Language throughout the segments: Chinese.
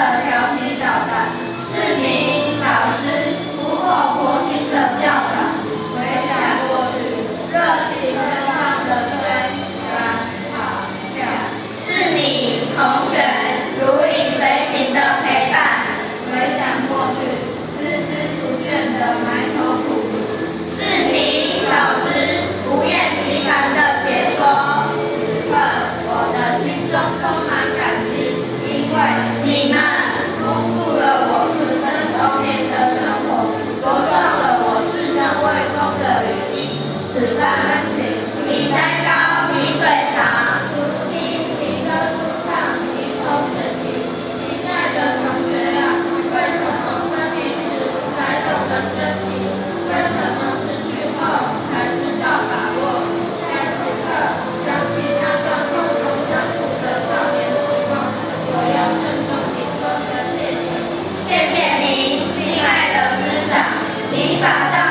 감사합니다. 法上。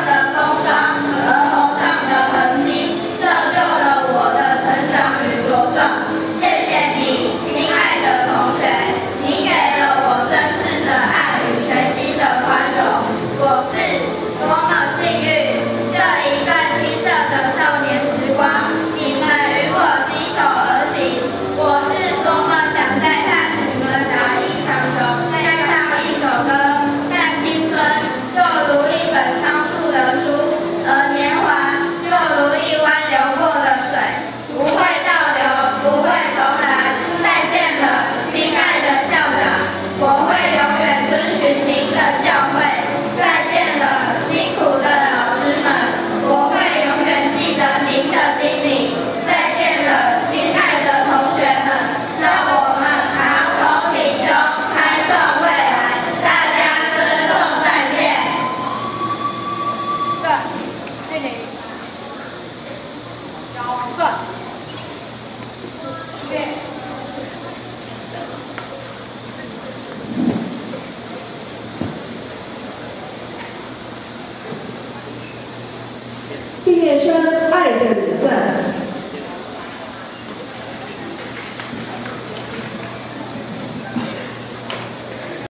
对毕业生爱在里。